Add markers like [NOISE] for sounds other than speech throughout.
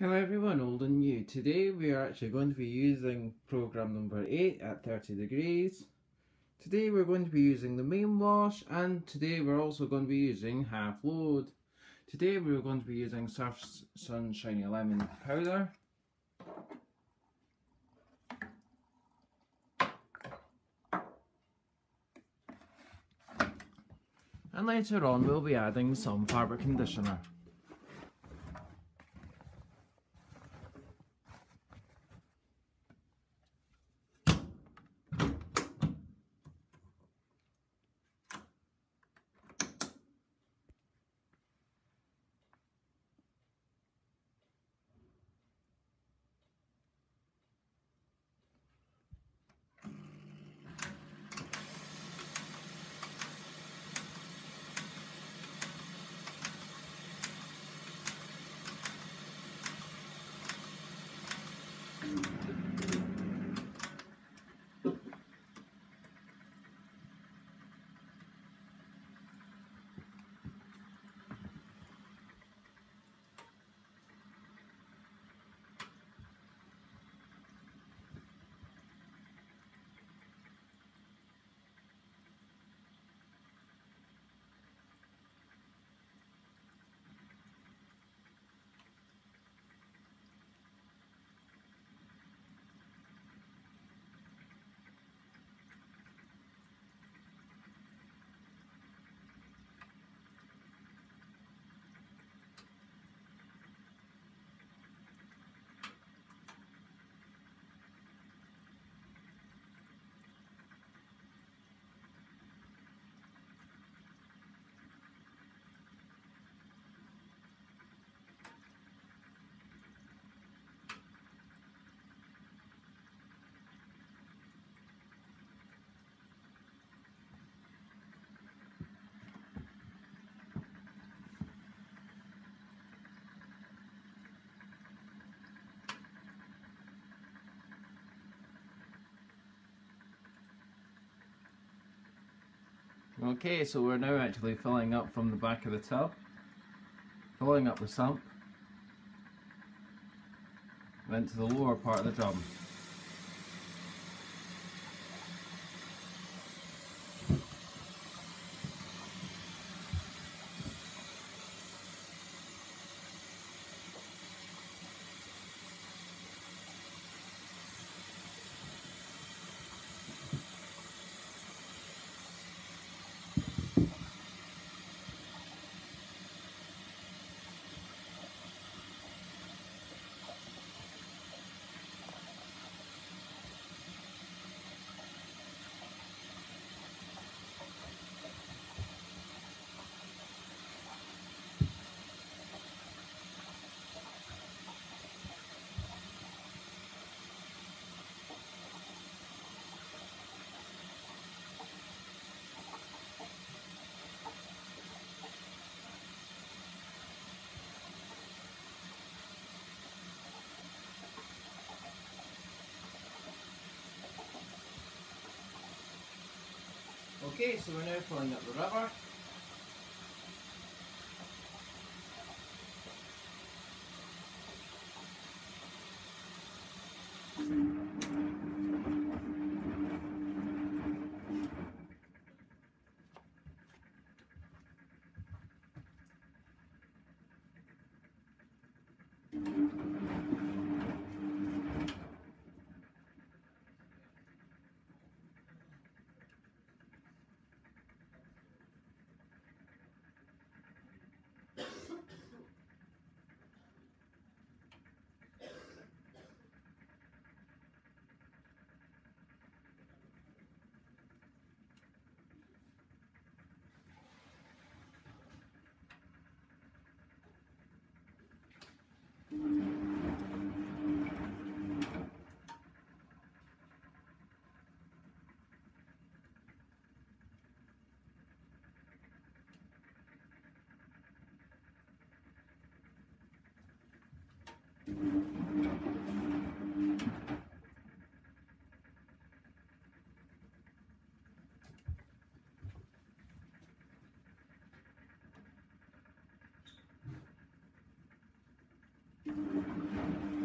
Hello everyone, old and new. Today we are actually going to be using program number 8 at 30 degrees. Today we're going to be using the main wash and today we're also going to be using half load. Today we're going to be using Surf Sun Shiny Lemon Powder. And later on we'll be adding some fabric conditioner. Okay, so we're now actually filling up from the back of the tub, filling up the sump, then to the lower part of the drum. Okay, so we're now filling up the rubber. Thank mm -hmm. you. 何?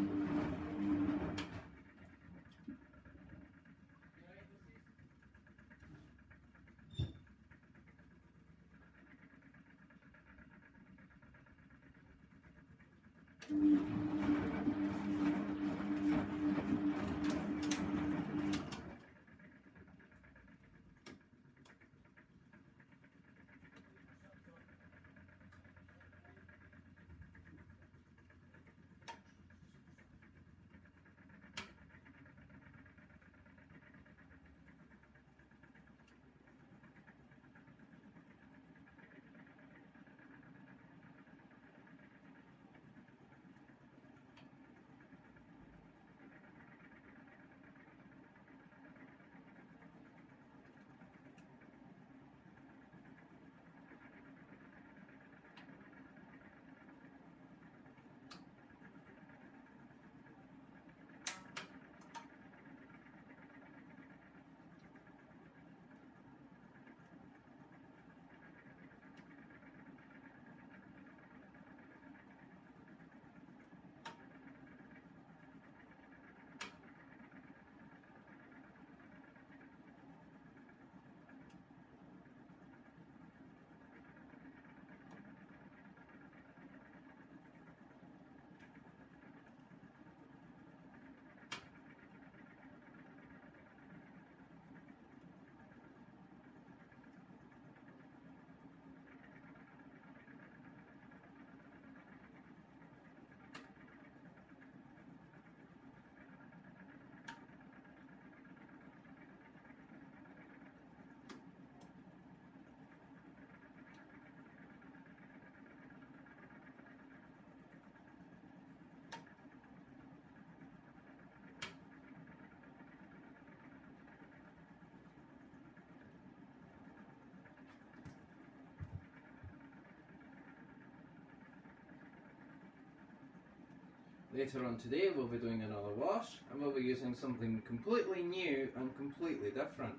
Later on today we'll be doing another wash and we'll be using something completely new and completely different.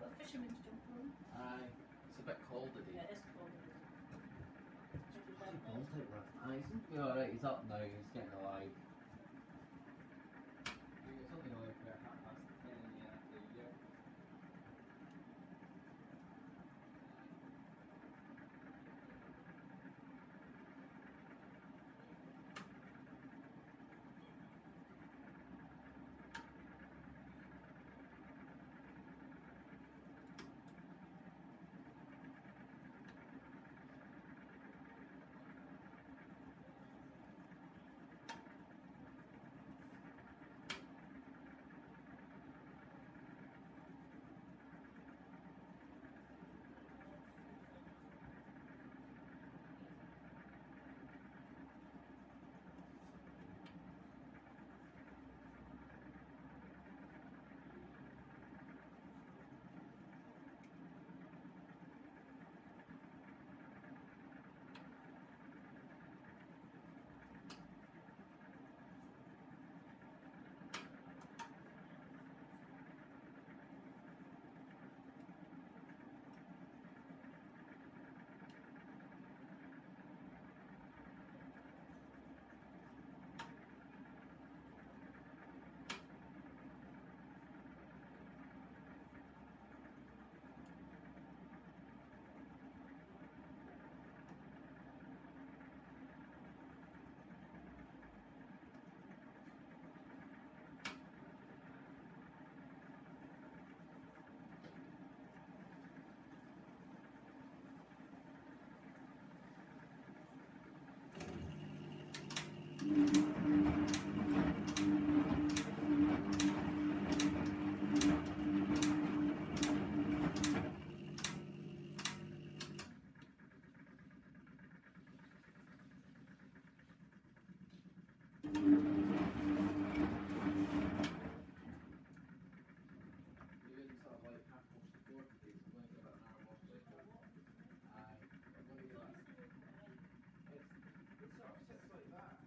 What fisherman's jumper on? Aye, it's a bit cold today. Yeah, it is cold. Bloody Gonna be alright, he's up now, he's getting alive. You're in sort of like half past four today, so I'm going to give it an hour wash later. Aye, I'm going to give that. It's, it sort of sits like that.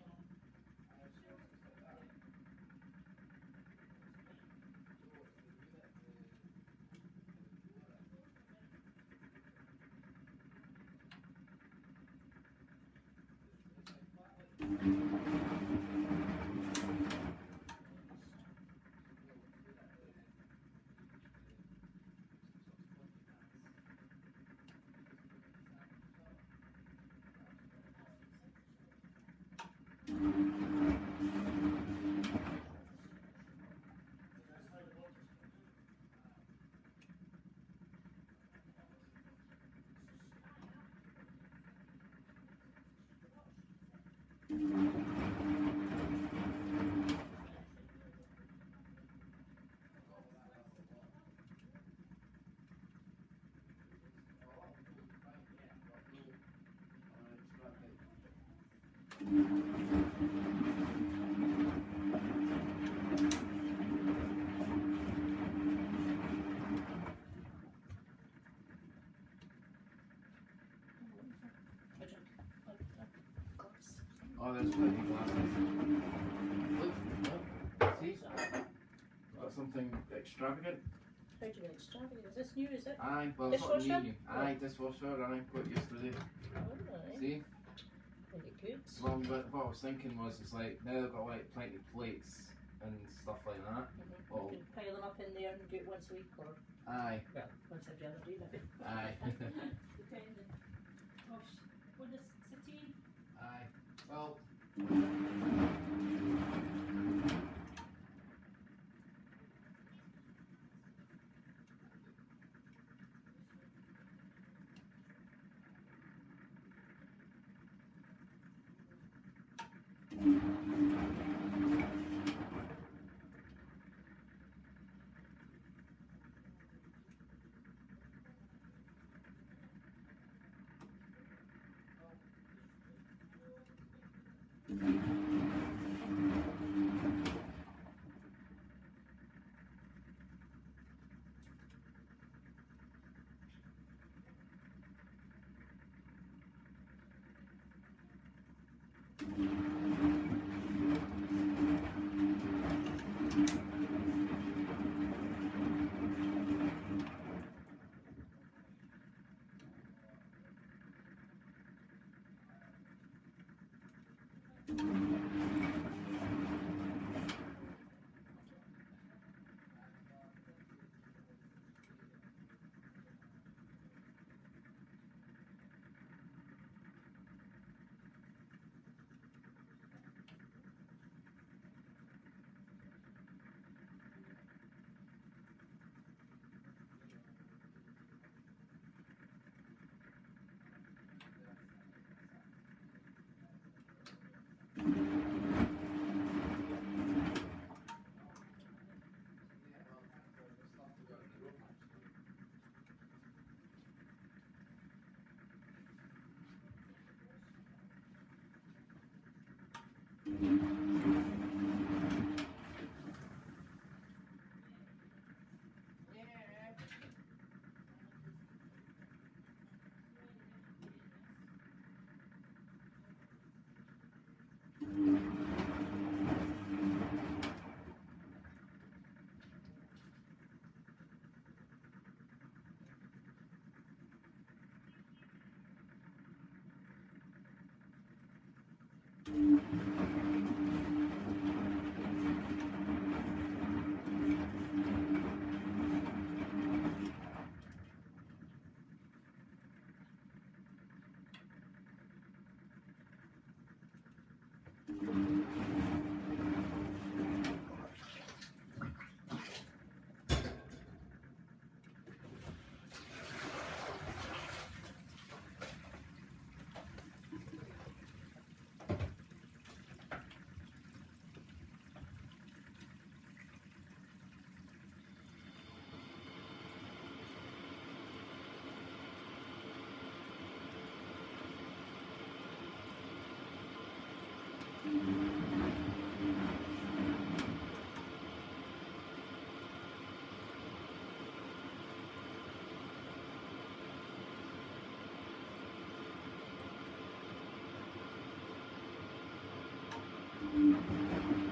Aye, it sort of sits like that. So, it's the unit, the- It's like flat Oh, there's plenty of glasses. Look, look, see? Got something extravagant. How do you get extravagant? Is this new, is it? Aye, well, it's not Dishwasher? new. Aye, dishwasher, aye, got yesterday. Alright. See? Very good. Well, but what I was thinking was, it's like, now they've got like plenty of plates and stuff like that. Mhm. Well- You can pile them up in there and do it once a week or, Aye, well, once every other day maybe. aye, [LAUGHS] [LAUGHS] Depending. Gosh, what is well. Thank mm -hmm. you. Thank mm -hmm. you.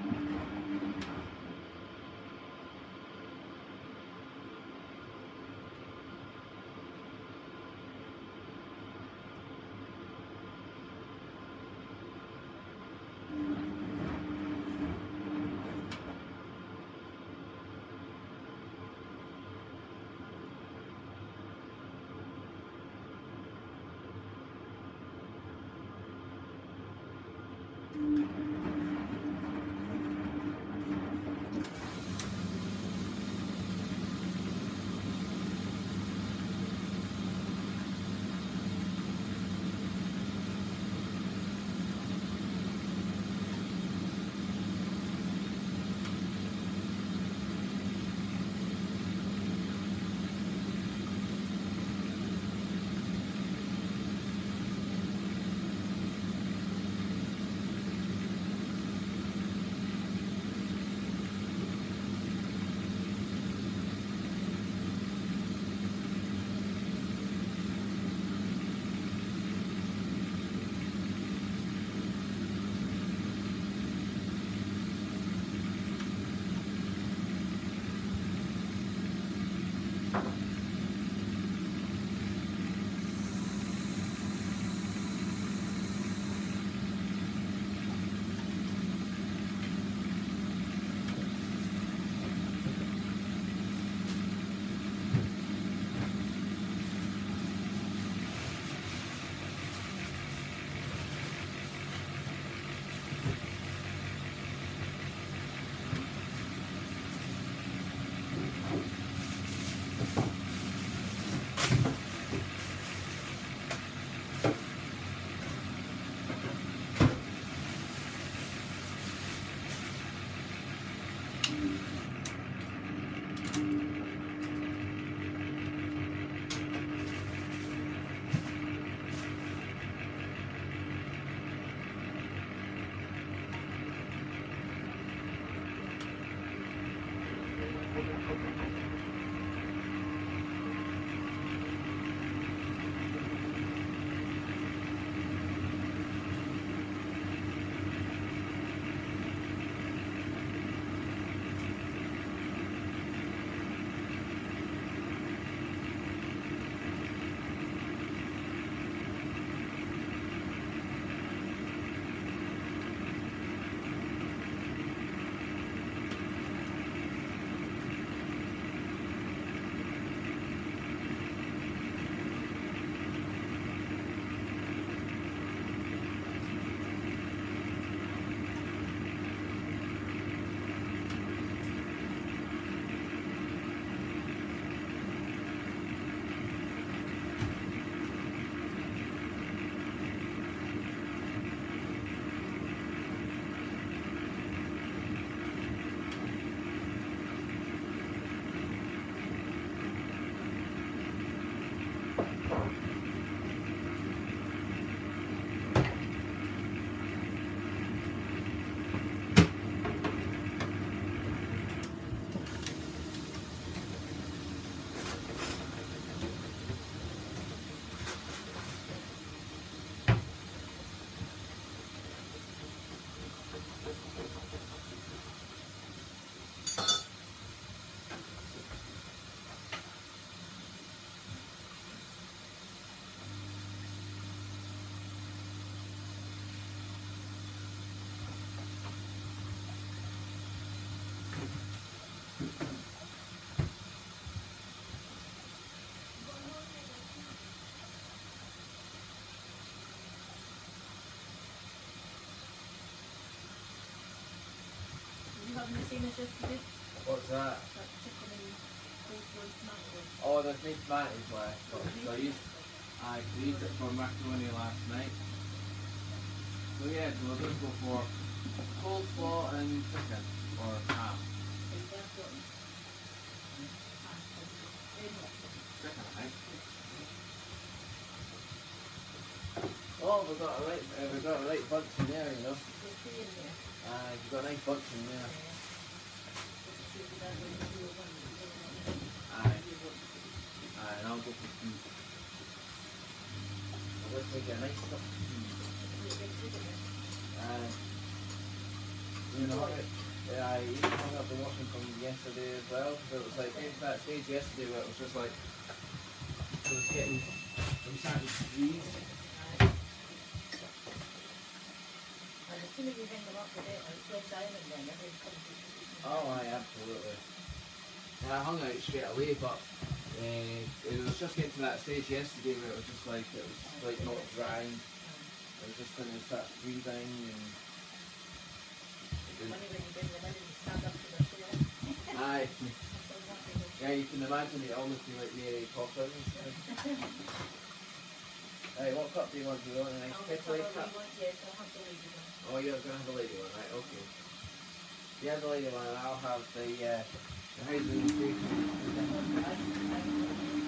Aye. Well, having the same as yesterday? What's that? Chicken and coleslaw and tomato. Oh, there's no tomatoes left. So I used, I used it for macaroni last night. So yeah, so we're going to go for coleslaw and chicken or ham. And Chicken, I think. Oh, we've got a right, uh, we've got a right bunch in there, you know. There's three in there. Uh, you've got a nice bunch in there. Aye. Aye, and I'll go for two. I'll just make a nice tea. Uh, you know, I even hung up the washing from yesterday as well. So it was like getting that stage yesterday where it was just like it was getting it was starting to freeze. Oh, aye, absolutely. Yeah, I hung out straight away, but uh, it was just getting to that stage yesterday where it was just like it was like not drying. It was just going to start freezing and. It Funny was, when you bring them in and you stand up to the chair. aye, So you have to go- yeah, you can imagine it almost be like Mary Poppins. [LAUGHS] Hey, what cup do you want? Do you want a nice have cup? yes, I'll have the lady one. Oh, you're gonna have the lady one, right? Okay. You have the lady one, I'll have the uh, the housing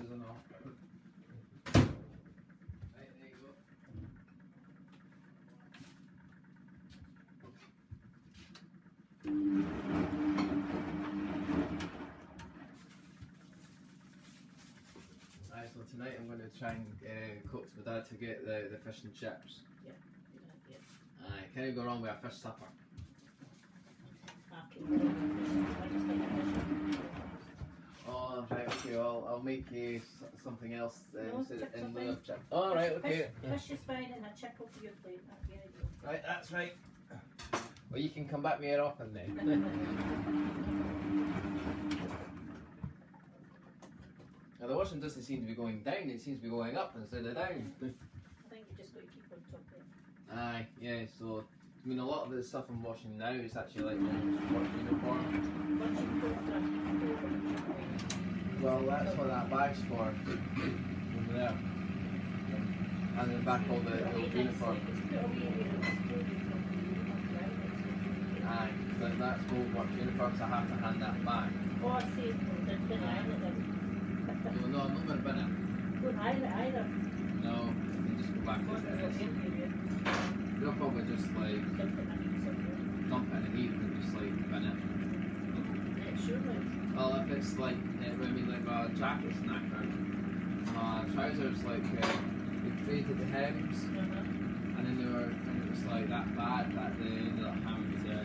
As much as enough. Right, there you go. Right, so tonight I'm going to try and uh, coax my dad to get the, the fish and chips. Yeah, idea. Aye, can't go wrong with a fish supper. Happy with the fish. I just like the fish. Oh, right, okay, well, I'll make you something else uh, No, instead chips in are lieu fine. of chips. Oh, right, okay. Fish, fish is fine and a chip off your plate, that'd be. Right, that's right. Well, you can come back here often then. [LAUGHS] now, the washing doesn't seem to be going down, it seems to be going up instead of down. I think you just got to keep on top there. Aye, yeah, so, I mean, a lot of the stuff I'm washing now is actually like work uniform. Once you go for a Well, that's what that bag's for. Over there. And then back all the, the old uniform. Aye, then that's old work uniforms, I have to hand that back. Oh, I see. The bin island. No, no, I'm not going to bin it. Island either. No, just go back What as is it is. it? They'll probably just like dump it in the heat and just like bin it. Surely. Well, if it's like, uh, I mean, like a jacket snacker, uh, trousers like uh, they faded the hems, Uh-huh. and then they were, and it was like that bad that they ended up having to, uh,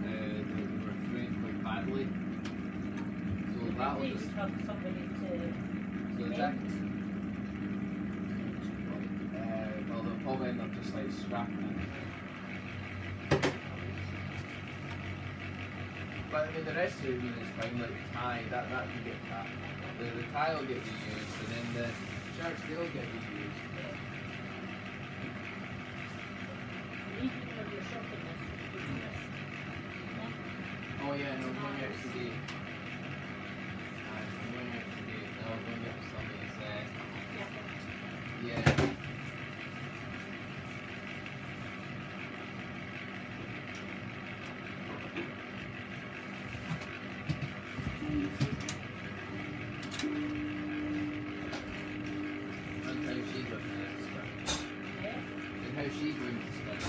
they, were frayed quite badly. So that will just, somebody to so the mend. jacket, uh, well, they'll probably end up just like scrapping it. But I mean, the rest of the room is fine, like the tie, that, that can get cut. The, the tie will get reused, and then the shirts, they'll get reused. Even when you're shopping, that's just business. Oh yeah, no, I'm going out today. Uh, I'm going out today. No, I'm going out to somebody's, uh, yeah. That's how she's looking at it, so. Yeah. And how she's going to spend.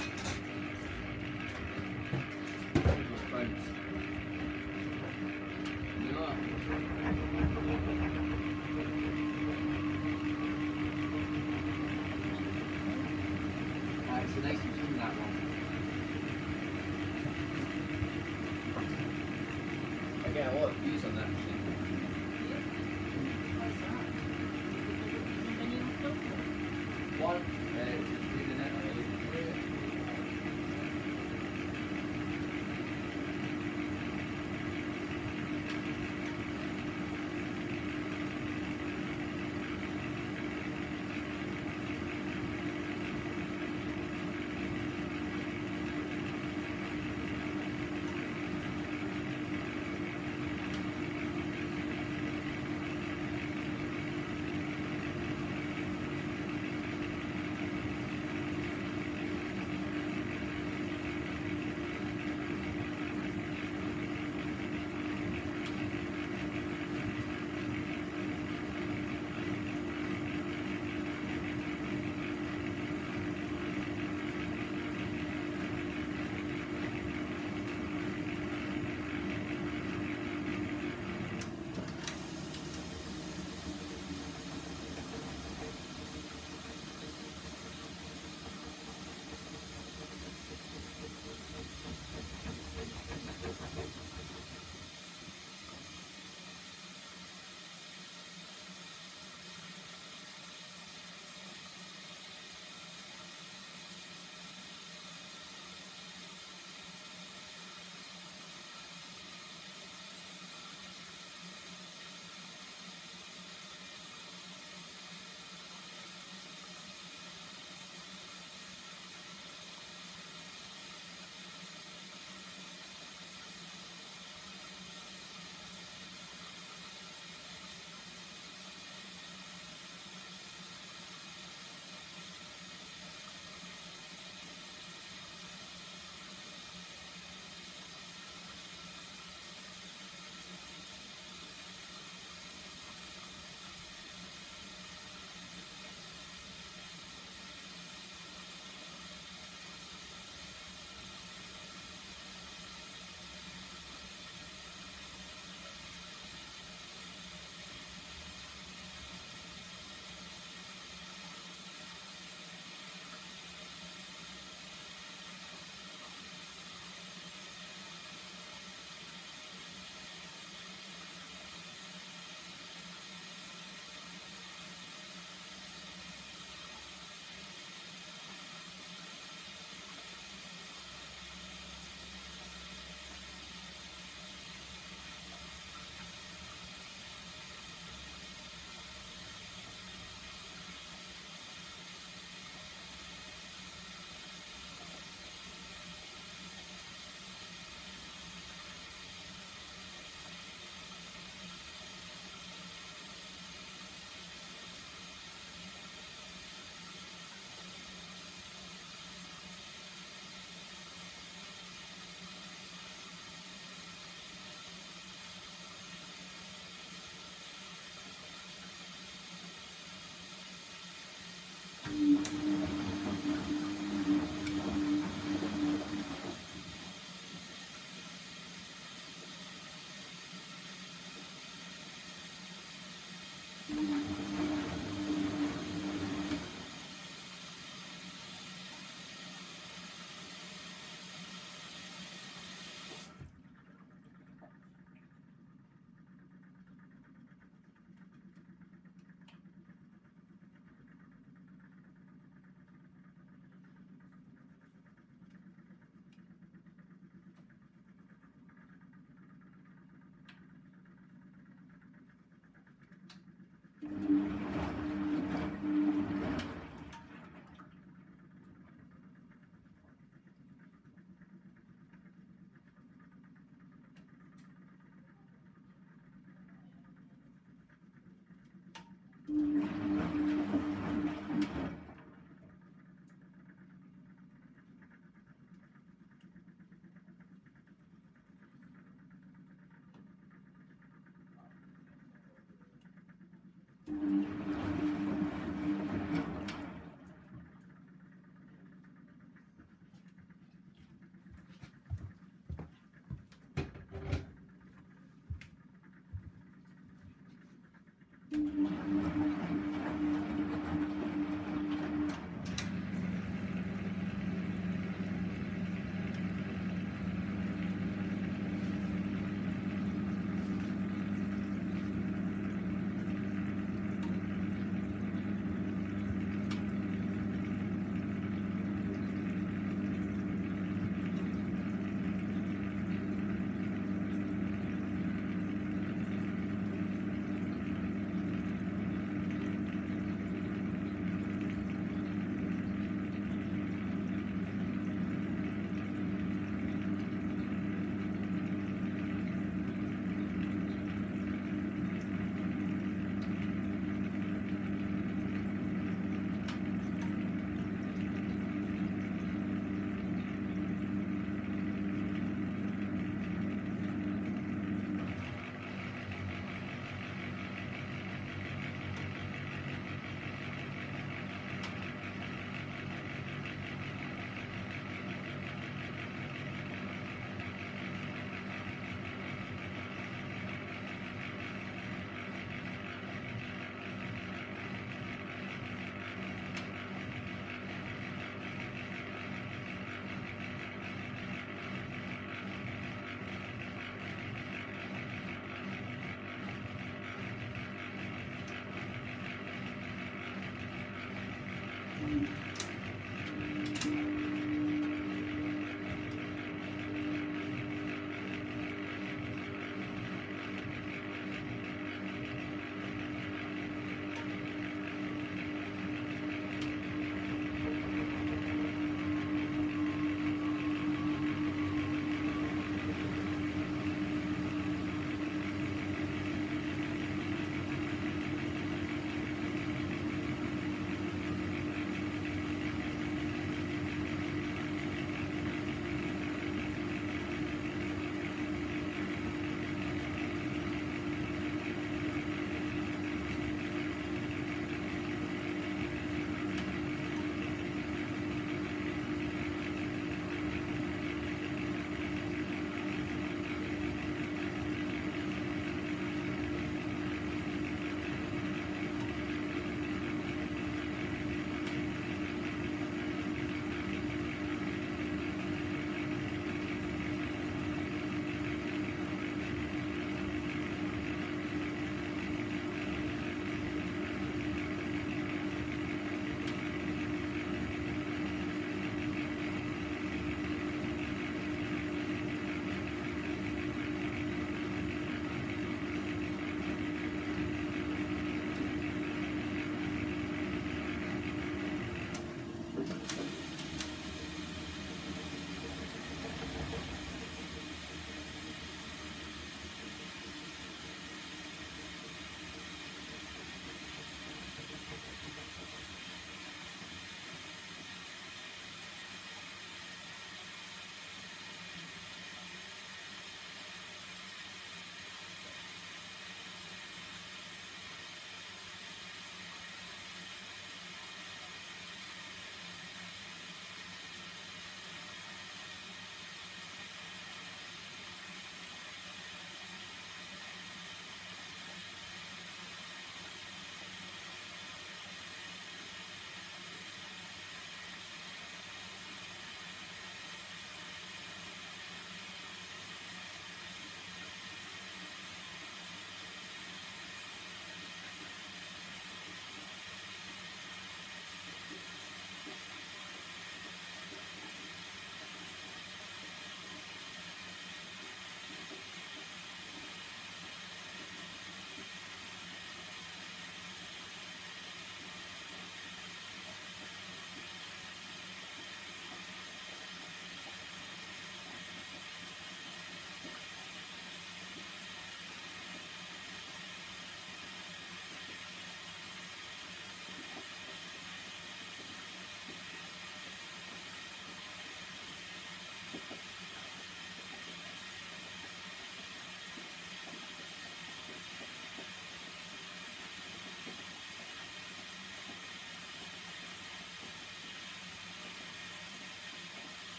Those pounds. You know, uh, it's a nice that one. get a lot of views on that Thank you.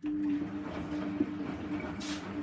フフフ。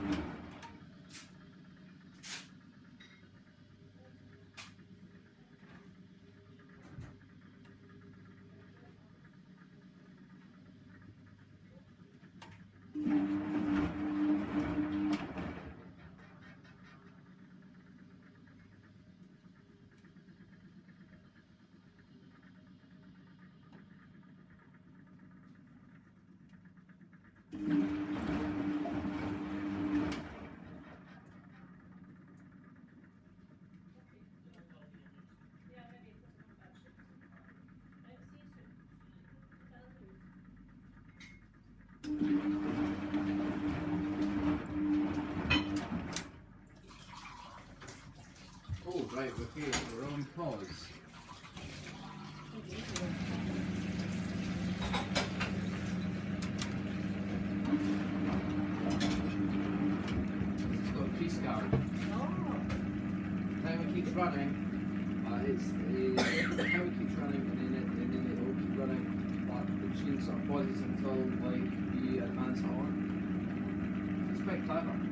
Oh, right, okay, we're on pause. It's got a crease guard. Timer keeps running. Uh, it's the timer keeps running and then it, and then it will keep running. But the machine sort of pauses until like you advance on. It's quite clever.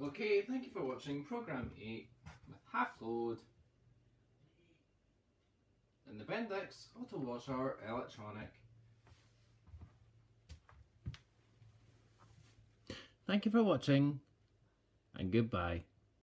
Okay, thank you for watching Programme 8 with Half Load and the Bendix Auto Washer Electronic. Thank you for watching and goodbye.